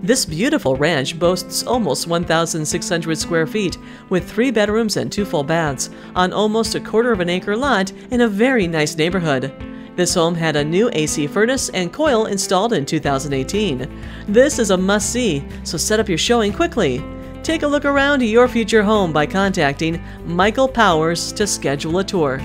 This beautiful ranch boasts almost 1,600 square feet, with three bedrooms and two full baths, on almost a quarter of an acre lot in a very nice neighborhood. This home had a new AC furnace and coil installed in 2018. This is a must see, so set up your showing quickly. Take a look around your future home by contacting Michael Powers to schedule a tour.